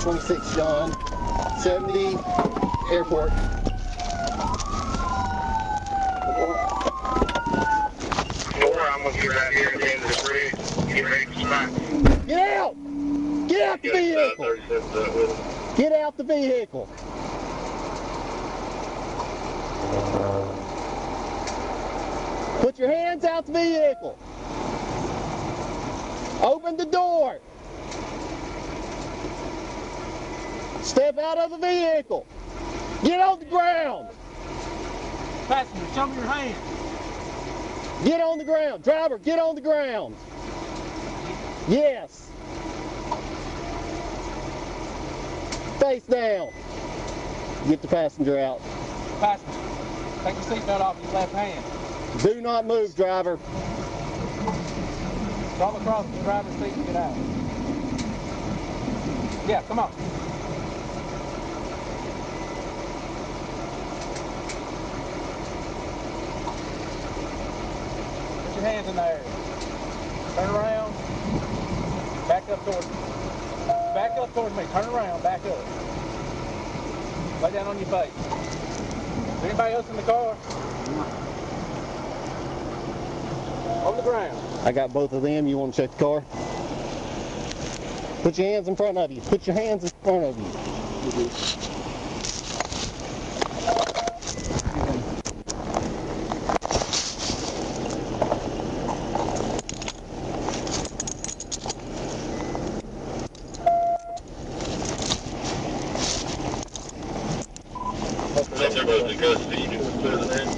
6 John, 70 Airport. Four, I'm gonna get right here at the end of the bridge. Get ready to smack. Get out! Get out the uh, vehicle! 37 up with him. Get out the vehicle! Put your hands out the vehicle! Open the door! Step out of the vehicle! Get on the ground! Passenger, show me your hand. Get on the ground! Driver, get on the ground! Yes! Face down! Get the passenger out. Passenger, take your seatbelt off with your left hand. Do not move, driver. Crawl across the driver's seat and get out. Yeah, come on. Your hands in the air. Turn around. Back up towards me. Back up towards me. Turn around. Back up. Lay down on your face. Is anybody else in the car? On the ground. I got both of them. You want to check the car? Put your hands in front of you. Put your hands in front of you. Unless both custody, you can put it in.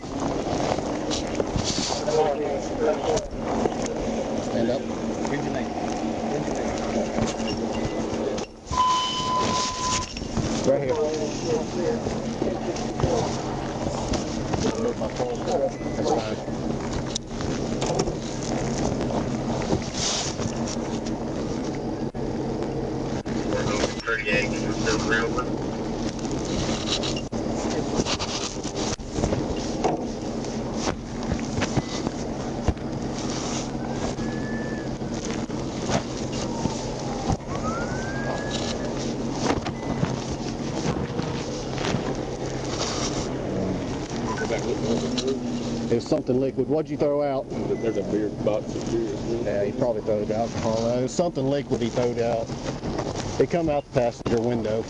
Stand up. Here's your name. Right here. That's fine. We're going 38 and we're still around. There's something liquid. What'd you throw out? There's a beer box of beer. Yeah, he probably throwed alcohol. Uh, There's something liquid he throwed out. It come out the passenger window.